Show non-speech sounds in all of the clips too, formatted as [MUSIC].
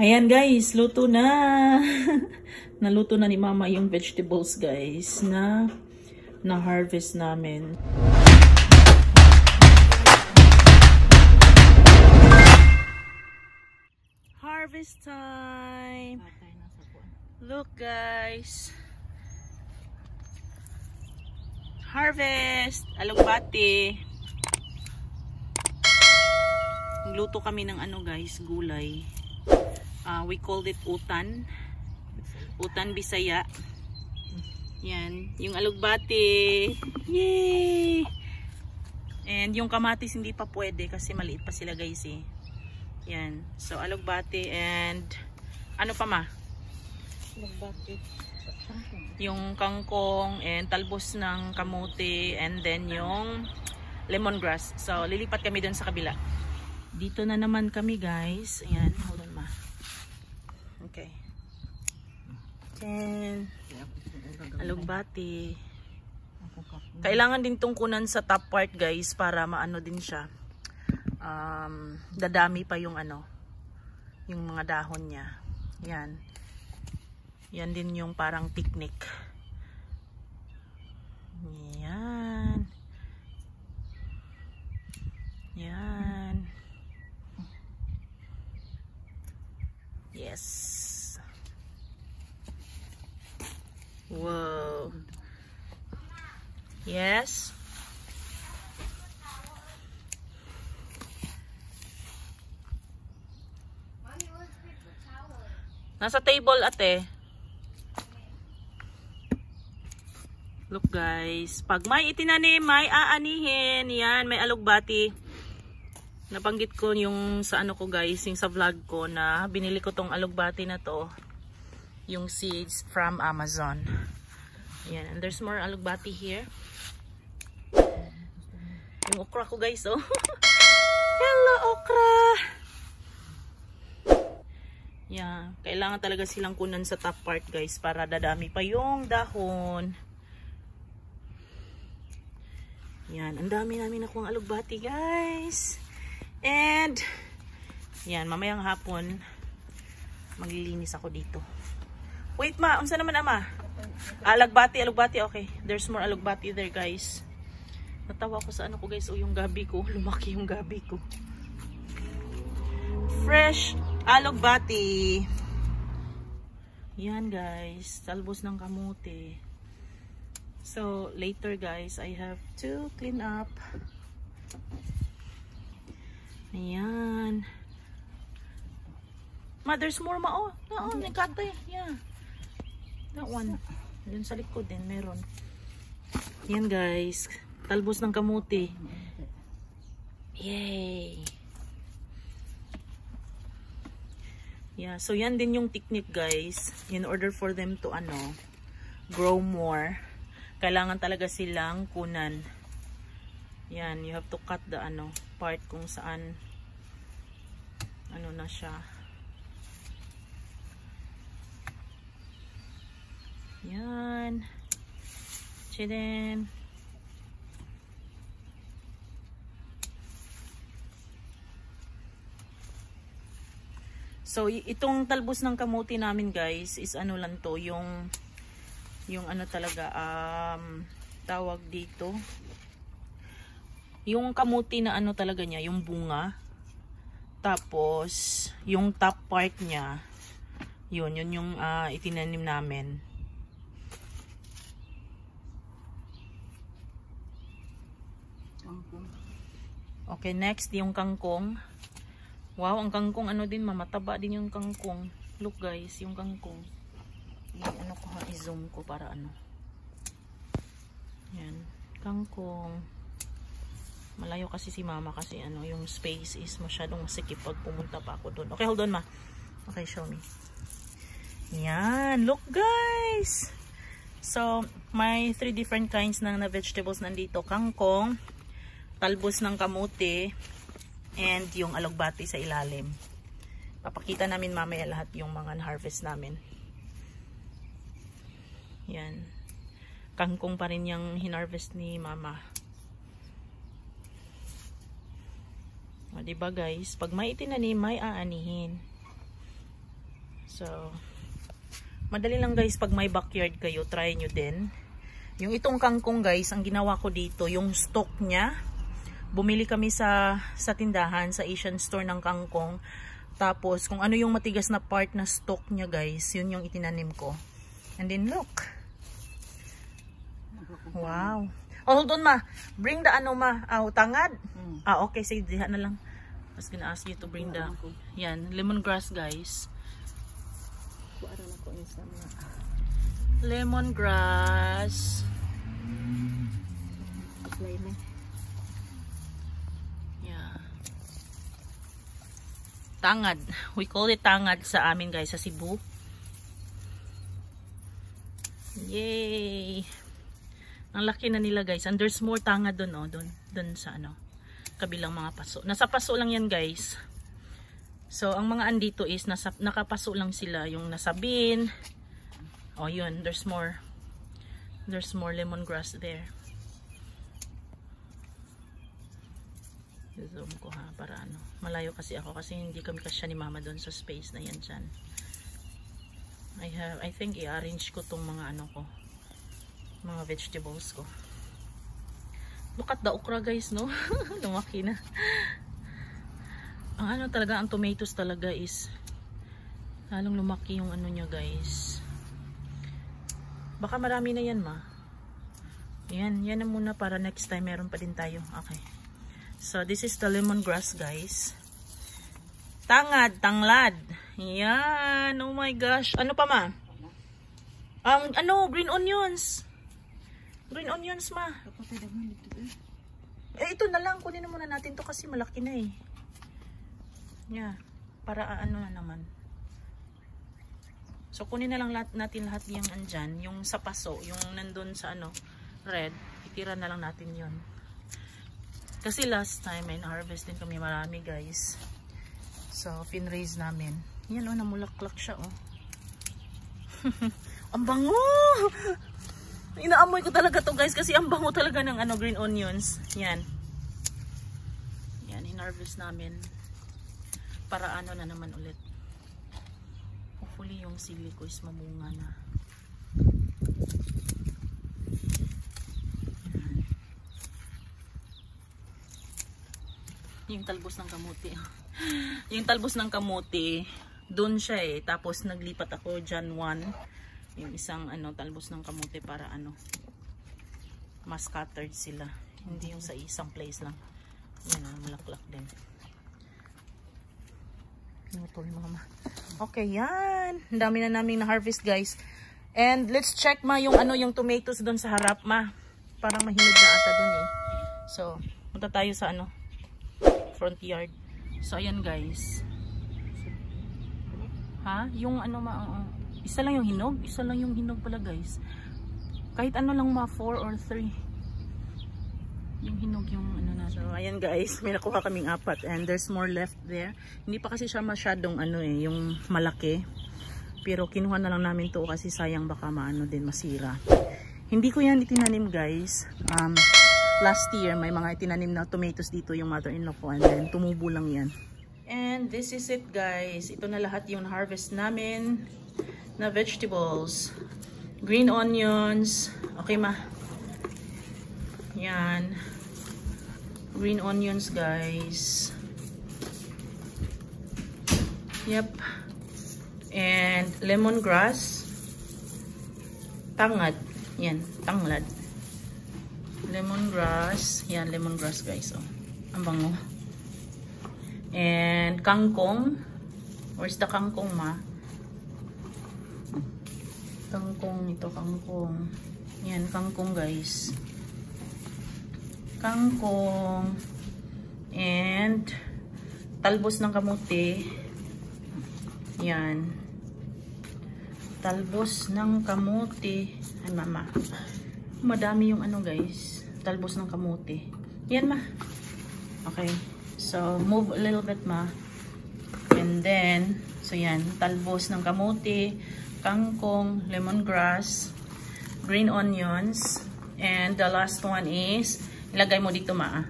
Ayan guys, luto na. [LAUGHS] Naluto na ni mama yung vegetables guys na na-harvest namin. Harvest time! Look guys! Harvest! Alugbati! Nagluto kami ng ano guys, gulay. Uh, we called it utan. Utan Bisaya. Yan. Yung alugbati. Yay! And yung kamatis hindi pa pwede kasi maliit pa sila guys eh. Yan. So alugbati and ano pa ma? Nagbati. Yung kangkong and talbos ng kamote and then yung lemongrass. So lilipat kami dun sa kabila. Dito na naman kami guys. Ayan. Hold on ma. Okay. Then, alugbati. Kailangan din tungkunan sa top part guys para maano din siya. Um, dadami pa yung ano, yung mga dahon niya. Yan. Yan din yung parang picnic. Yan. Yan. Yes. Wow. Yes. Nasa table ate. Look guys, pag may itinanim, may aanihin. Yan, may alugbati. Nabanggit ko yung sa ano ko guys, yung sa vlog ko na binili ko tong alugbati na to. Yung seeds from Amazon. Yan, and there's more alugbati here. Yung okra ko guys, oh. [LAUGHS] Hello okra! Yeah, kailangan talaga silang kunan sa top part guys para dadami pa yung dahon. Yan, ang dami namin nakuha alugbati guys. And, yan, mamayang hapon, maglilinis ako dito. Wait ma, unsa naman ama? Alugbati, alugbati, okay. There's more alugbati there guys. Natawa ko sa ano ko guys, o yung gabi ko. [LAUGHS] Lumaki yung gabi ko. Fresh alugbati. Yan guys, talbos ng kamote. So, later guys, I have to clean up. Ayan. Ma, there's more ma. Oh, no, nagkatay. Yeah. That one. Dun sa likod din, meron. Yan guys. Talbos ng kamuti. Yay! Yeah, so yan din yung technique guys. In order for them to ano, grow more, kailangan talaga silang kunan. Yan, you have to cut the ano, part kung saan ano na siya. Yan. Chiden. So, itong talbos ng kamuti namin guys is ano lang to, yung yung ano talaga, um, tawag dito. Yung kamuti na ano talaga niya, yung bunga. Tapos, yung top part niya, yun, yun yung uh, itinanim namin. Okay, next, yung kangkong. Wow, ang kangkong ano din, mamataba din yung kangkong. Look guys, yung kangkong. Yan, ano ko i-zoom ko para ano. Yan, kangkong. Malayo kasi si mama kasi ano, yung space is masyadong masikip pag pumunta pa ako doon. Okay, hold on ma. Okay, show me. Yan, look guys! So, may three different kinds ng na vegetables nandito. Kangkong, talbos ng kamote, and yung alugbati sa ilalim. Papakita namin mamaya lahat yung mga harvest namin. Yan. Kangkong pa rin yung hinarvest ni mama. O, diba guys? Pag may itinanim, may aanihin. So, madali lang guys pag may backyard kayo, try nyo din. Yung itong kangkong guys, ang ginawa ko dito, yung stock niya, bumili kami sa, sa tindahan, sa Asian store ng kangkong. Tapos, kung ano yung matigas na part na stock niya guys, yun yung itinanim ko. And then look. Wow. Oh, hold on ma. Bring the ano ma. Ah, tangad. Hmm. Ah, okay. Sige, diha na lang. I was gonna ask you to bring the, yan, lemongrass guys. Na. Lemongrass. Apply mo. Yeah. Tangad. We call it tangad sa amin guys, sa Cebu. Yay! Ang laki na nila guys. And there's more tangad doon, oh. Doon, doon sa ano, kabilang mga paso. Nasa paso lang yan guys. So, ang mga andito is, nasa, nakapaso lang sila. Yung nasa bin. Oh, yun. There's more. There's more lemongrass there. zoom ko ha para ano malayo kasi ako kasi hindi kami kasya ni mama doon sa space na yan dyan. I have I think i-arrange ko tong mga ano ko mga vegetables ko. Look at the okra guys no? [LAUGHS] Lumaki na. Ang ano talaga ang tomatoes talaga is lalong lumaki yung ano nyo guys. Baka marami na yan ma. Yan yan na muna para next time meron pa din tayo. Okay So, this is the lemongrass, guys. Tangad, tanglad. Yan. Oh my gosh. Ano pa, ma? Um, ano, green onions. Green onions, ma. Eh. Ito na lang. Kunin na muna natin to kasi malaki na eh. Yeah. Para ah, ano na naman. So, kunin na lang lahat, natin lahat yung andyan. Yung sa paso, yung nandun sa ano, red. Itira na lang natin yon kasi last time may harvest din kami marami guys. So pinraise namin. Yan oh, namulaklak siya oh. [LAUGHS] ang bango! [LAUGHS] Inaamoy ko talaga to guys kasi ang bango talaga ng ano green onions. Yan. Yan, in-harvest namin. Para ano na naman ulit. Hopefully yung sili ko is mamunga na. Yung talbos ng kamuti. [LAUGHS] yung talbos ng kamuti, doon siya eh. Tapos naglipat ako Jan 1. Yung isang ano talbos ng kamuti para ano mas scattered sila. Hindi yung sa isang place lang. Yan ah, malaklak din. Pinutol mama. Okay, yan. Ang dami na namin na harvest guys. And let's check ma yung ano yung tomatoes doon sa harap ma. Parang mahinog na ata doon eh. So, punta tayo sa ano front yard. So, ayan guys. Ha? Yung ano ma, uh, isa lang yung hinog? Isa lang yung hinog pala guys. Kahit ano lang ma, 4 or 3. Yung hinog yung ano na. So, ayan guys, may nakuha kaming apat and there's more left there. Hindi pa kasi siya masyadong ano eh, yung malaki. Pero kinuha na lang namin to kasi sayang baka maano din masira. Hindi ko yan itinanim guys. Um, last year may mga itinanim na tomatoes dito yung mother-in-law ko and then tumubo lang yan. And this is it guys. Ito na lahat yung harvest namin na vegetables. Green onions. Okay ma. Yan. Green onions guys. Yep. And lemongrass. Tangad. Yan. Tanglad lemongrass. Yan, lemongrass guys. Oh. Ang bango. And kangkong. Where's the kangkong ma? Kangkong ito, kangkong. Yan, kangkong guys. Kangkong. And talbos ng kamuti. Yan. Talbos ng kamuti. Ay mama. Madami yung ano guys talbos ng kamuti. Yan ma. Okay. So, move a little bit ma. And then, so yan, talbos ng kamuti, kangkong, lemongrass, green onions, and the last one is, ilagay mo dito ma.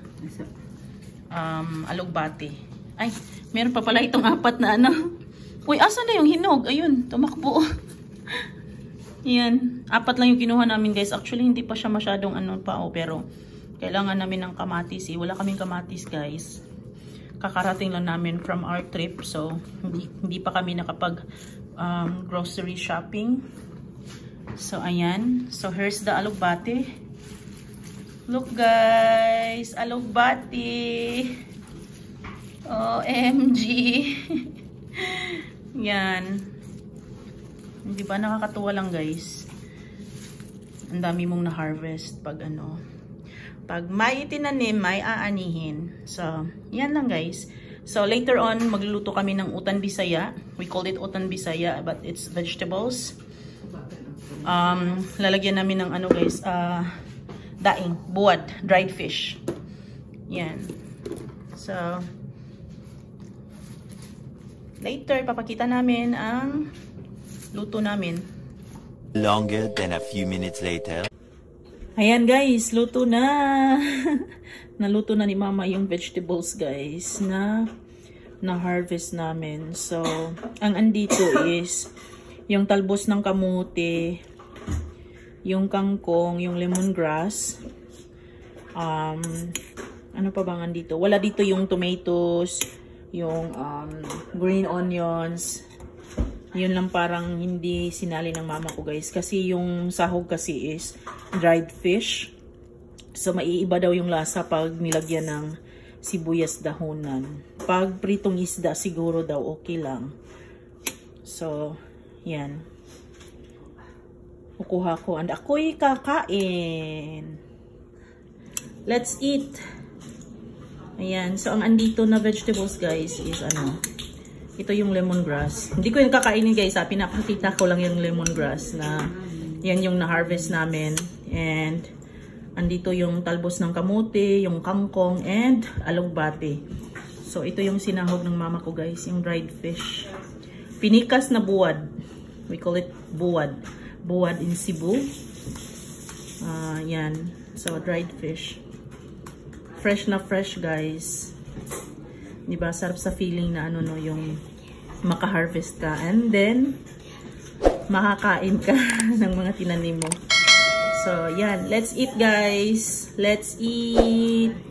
Um, alugbati. Ay, meron pa pala itong [LAUGHS] apat na ano. Uy, asa na yung hinog? Ayun, tumakbo. Yan. Apat lang yung kinuha namin guys. Actually, hindi pa siya masyadong ano pa oh, pero kailangan namin ng kamatis eh. Wala kaming kamatis guys. Kakarating lang namin from our trip. So, hindi, hindi pa kami nakapag um, grocery shopping. So, ayan. So, here's the alugbate. Look guys, alugbate. OMG. [LAUGHS] Yan. Di ba nakakatuwa lang guys. Ang dami mong na-harvest pag ano. Pag may itinanim, may aanihin. So, yan lang guys. So, later on, magluluto kami ng utan bisaya. We call it utan bisaya, but it's vegetables. Um, lalagyan namin ng ano guys, uh, daing, buwad, dried fish. Yan. So, later, papakita namin ang luto namin. Longer than a few minutes later. Ayan guys, luto na. [LAUGHS] Naluto na ni mama yung vegetables guys na na-harvest namin. So, ang andito [COUGHS] is yung talbos ng kamote, yung kangkong, yung lemongrass. Um, ano pa bang andito? Wala dito yung tomatoes, yung um, green onions. Yun lang parang hindi sinali ng mama ko guys. Kasi yung sahog kasi is dried fish. So, maiiba daw yung lasa pag nilagyan ng sibuyas dahonan. Pag pritong isda, siguro daw okay lang. So, yan. Kukuha ko. And ako'y kakain. Let's eat. Ayan. So, ang andito na vegetables, guys, is ano. Ito yung lemongrass. Hindi ko yung kakainin, guys. Ha? Pinapakita ko lang yung lemongrass na yan yung na-harvest namin. And, andito yung talbos ng kamote, yung kangkong, and alugbate. So, ito yung sinahog ng mama ko, guys. Yung dried fish. Pinikas na buwad. We call it buwad. Buwad in Cebu. Uh, yan. So, dried fish. Fresh na fresh, guys. Diba? Sarap sa feeling na ano no, yung maka-harvest ka. And then, makakain ka [LAUGHS] ng mga tinanim mo. So, yan. Let's eat, guys. Let's eat.